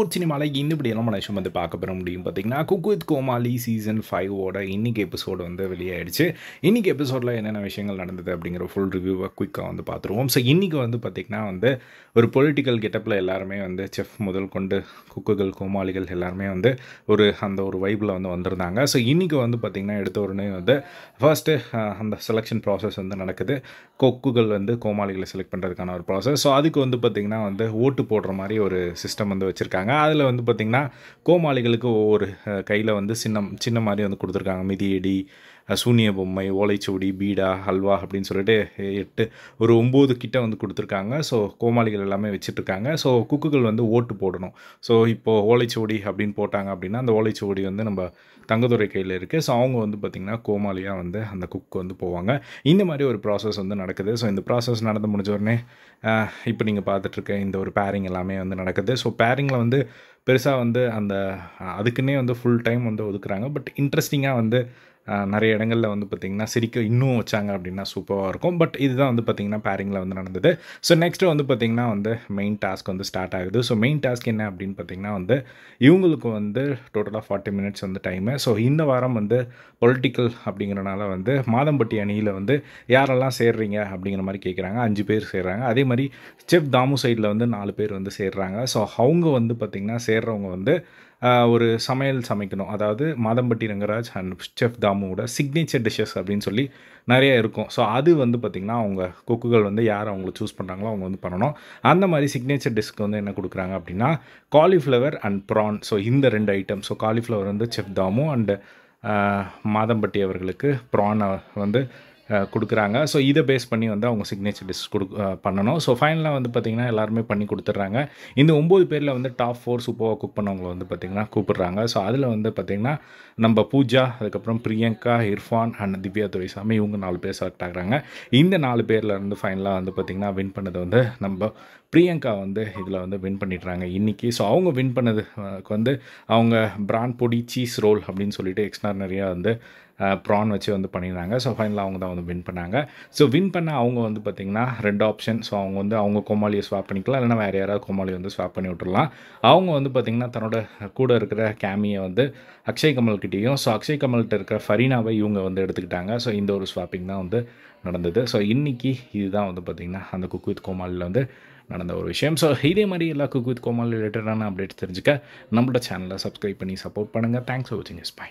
பாலிவுட் சினிமாவில் இன்னும் எல்லாம் மனுஷன் வந்து பார்க்க பெற முடியும் பார்த்தீங்கன்னா குக் வித் கோமாளி சீசன் ஃபைவோட இன்னைக்கு எபிசோடு வந்து வெளியாயிடுச்சு. இன்னைக்கு எபிசோடில் என்னென்ன விஷயங்கள் நடந்தது அப்படிங்கிற ஃபுல் ரிவ்யூவை குயிக்காக வந்து பார்த்துருவோம். ஸோ இன்றைக்கி வந்து பார்த்திங்கன்னா வந்து ஒரு பொலிட்டிக்கல் கெட்டப்பில் எல்லாருமே வந்து செஃப் முதல் கொண்டு குக்குகள் கோமாளிகள் எல்லாருமே வந்து ஒரு அந்த ஒரு வைப்பில் வந்து வந்திருந்தாங்க. ஸோ இன்றைக்கி வந்து பார்த்திங்கன்னா எடுத்த உடனே வந்து ஃபர்ஸ்ட்டு அந்த செலெக்ஷன் ப்ராசஸ் வந்து நடக்குது. கொக்குகள் வந்து கோமாளிகளை செலக்ட் பண்ணுறதுக்கான ஒரு ப்ராசஸ் ஸோ அதுக்கு வந்து பார்த்திங்கன்னா வந்து ஓட்டு போடுற மாதிரி ஒரு சிஸ்டம் வந்து வச்சுருக்காங்க. அதில் வந்து பார்த்திங்கன்னா கோமாளிகளுக்கு ஒவ்வொரு கையில் வந்து சின்னம் சின்ன மாதிரி வந்து கொடுத்துருக்காங்க. மிதியடி சூனிய பொம்மை ஓலைச்சுவடி பீடா ஹல்வா அப்படின்னு சொல்லிட்டு எட்டு ஒரு ஒம்பது கிட்ட வந்து கொடுத்துருக்காங்க. ஸோ கோமாளிகள் எல்லாமே வச்சுட்ருக்காங்க. ஸோ குக்குகள் வந்து ஓட்டு போடணும். ஸோ இப்போது ஓலைச்சுவடி அப்படின்னு போட்டாங்க அப்படின்னா அந்த ஓலைச்சுவடி வந்து நம்ம தங்கதுரை கையில் இருக்குது ஸோ அவங்க வந்து பார்த்திங்கன்னா கோமாளியாக வந்து அந்த குக்கு வந்து போவாங்க. இந்த மாதிரி ஒரு ப்ராசஸ் வந்து நடக்குது. ஸோ இந்த ப்ராசஸ் நடந்து முடிஞ்ச உடனே இப்போ நீங்கள் பார்த்துட்ருக்க இந்த ஒரு பேரிங் எல்லாமே வந்து நடக்குது. ஸோ பேரிங்கில் வந்து பெருசாக வந்து அந்த அதுக்குன்னே வந்து ஃபுல் டைம் வந்து ஒதுக்குறாங்க. பட் இன்ட்ரெஸ்டிங்காக வந்து நிறைய இடங்களில் வந்து பார்த்திங்கன்னா சிரிக்க இன்னும் வச்சாங்க அப்படின்னா சூப்பராக இருக்கும். பட் இதுதான் வந்து பார்த்திங்கன்னா பேரிங்கில் வந்து நடந்தது. ஸோ நெக்ஸ்ட்டு வந்து பார்த்திங்கன்னா வந்து மெயின் டாஸ்க் வந்து ஸ்டார்ட் ஆகுது. ஸோ மெயின் டாஸ்க் என்ன அப்படின்னு பார்த்திங்கன்னா வந்து இவங்களுக்கு வந்து டோட்டலாக ஃபார்ட்டி மினிட்ஸ் வந்து டைமு ஸோ இந்த வாரம் வந்து பொலிட்டிக்கல் அப்படிங்கிறனால வந்து மாதம்பட்டி அணியில் வந்து யாரெல்லாம் சேர்றீங்க அப்படிங்கிற மாதிரி கேட்குறாங்க அஞ்சு பேர் சேர்றாங்க. அதே மாதிரி செப் தாமு சைடில் வந்து நாலு பேர் வந்து சேர்றாங்க. ஸோ அவங்க வந்து பார்த்திங்கன்னா சேர்றவங்க வந்து ஒரு சமையல் சமைக்கணும். அதாவது மாதம்பட்டி ரங்கராஜ் அண்ட் செஃப் தாமுவோட சிக்னேச்சர் டிஷ்ஷஸ் அப்படின்னு சொல்லி நிறைய இருக்கும். ஸோ அது வந்து பார்த்திங்கன்னா அவங்க குக்குகள் வந்து யார் அவங்கள சூஸ் பண்ணுறாங்களோ அவங்க வந்து பண்ணணும். அந்த மாதிரி சிக்னேச்சர் டிஷ்க்கு வந்து என்ன கொடுக்குறாங்க அப்படின்னா காலிஃப்ளவர் அண்ட் ப்ரான் ஸோ இந்த ரெண்டு ஐட்டம் ஸோ காலிஃப்ளவர் வந்து செஃப் தாமு அண்டு மாதம்பட்டி அவர்களுக்கு ப்ரானை வந்து கொடுக்குறாங்க. ஸோ இதை பேஸ் பண்ணி வந்து அவங்க சிக்னேச்சர் டிஷ் கொடு பண்ணணும். ஸோ ஃபைனலாக வந்து பார்த்திங்கன்னா எல்லாருமே பண்ணி கொடுத்துட்றாங்க. இந்த ஒம்பது பேரில் வந்து டாப் ஃபோர் சூப்பராக குக் பண்ணவங்கள வந்து பார்த்திங்கன்னா கூப்பிட்றாங்க. ஸோ அதில் வந்து பார்த்திங்கன்னா நம்ம பூஜா அதுக்கப்புறம் பிரியங்கா இர்ஃபான் அண்ட் திவ்யா துரைசாமி இவங்க நாலு பேர் செலக்ட் ஆகுறாங்க. இந்த நாலு பேரில் இருந்து ஃபைனலாக வந்து பார்த்திங்கன்னா வின் பண்ணது வந்து நம்ம பிரியங்கா வந்து இதில் வந்து வின் பண்ணிடுறாங்க இன்றைக்கி ஸோ அவங்க வின் பண்ணதுக்கு வந்து அவங்க பிராண்ட் பொடி சீஸ் ரோல் அப்படின்னு சொல்லிட்டு எக்ஸ்ட்ரா நிறையா வந்து ப்ரான் வச்சு வந்து பண்ணியிருந்தாங்க ஸோ ஃபைனலாக அவங்க தான் வந்து வின் பண்ணாங்க. ஸோ வின் பண்ண அவங்க வந்து பார்த்திங்கன்னா ரெண்டு ஆப்ஷன் ஸோ அவங்க வந்து அவங்க கோமாளியை ஸ்வாப் பண்ணிக்கலாம். இல்லைனா வேறு யாராவது கோமாளி வந்து ஸ்வாப் பண்ணி விட்டுறலாம் அவங்க வந்து பார்த்திங்கன்னா தன்னோட கூட இருக்கிற கேமியை வந்து அக்ஷய் கமல்கிட்டேயும் ஸோ அக்ஷய் கமல்கிட்ட இருக்கிற ஃபரீனாவை இவங்க வந்து எடுத்துக்கிட்டாங்க. ஸோ இந்த ஒரு ஸ்வாப்பிங் தான் வந்து நடந்தது. ஸோ இன்றைக்கி இதுதான் வந்து பார்த்திங்கன்னா அந்த குக் வித் கோமாளியில் வந்து நடந்த ஒரு விஷயம். ஸோ இதே மாதிரி எல்லா குக் வித் கோமாளி ரிலேட்டடான அப்டேட்ஸ் தெரிஞ்சுக்க நம்மளோட சேனலை சப்ஸ்கிரைப் பண்ணி சப்போர்ட் பண்ணுங்கள் தேங்க்ஸ் ஃபார் வாட்சிங் இஸ் பை